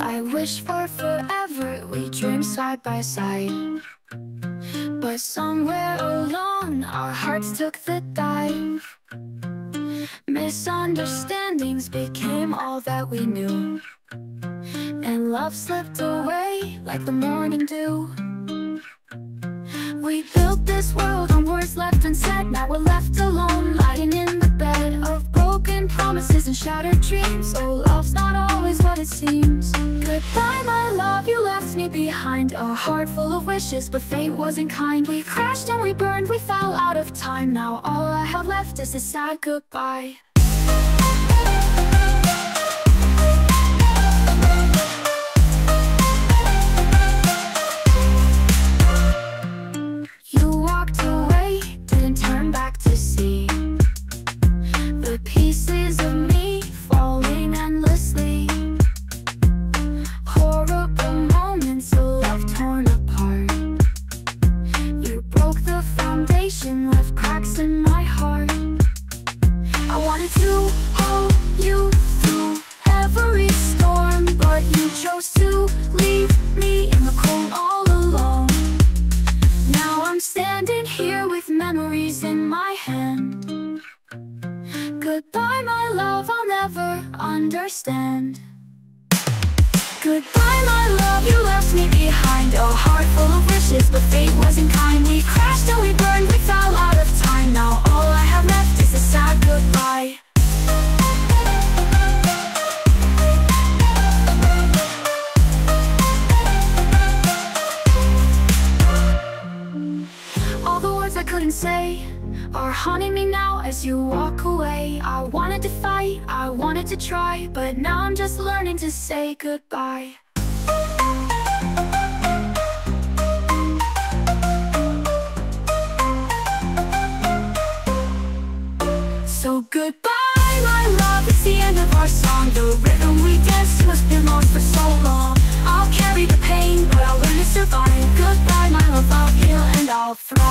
I wish for forever we dream side by side. But somewhere along our hearts took the dive. Misunderstandings became all that we knew. And love slipped away like the morning dew. We built this world on words left unsaid. Now we're left alone, lying in promises and shattered dreams. Oh, love's not always what it seems. Goodbye, my love, you left me behind. A heart full of wishes, but fate wasn't kind. We crashed and we burned, we fell out of time. Now all I have left is a sad goodbye wanted to hold you through every storm But you chose to leave me in the cold all alone. Now I'm standing here with memories in my hand. Goodbye, my love, I'll never understand. Goodbye, my love, you left me behind. A heart full of wishes, but fate wasn't kind. We crashed couldn't say. Are haunting me now as you walk away. I wanted to fight, I wanted to try But now I'm just learning to say goodbye. So goodbye, my love, it's the end of our song. The rhythm we danced to has been lost for so long. I'll carry the pain, but I'll learn to survive. Goodbye, my love, I'll heal and I'll thrive.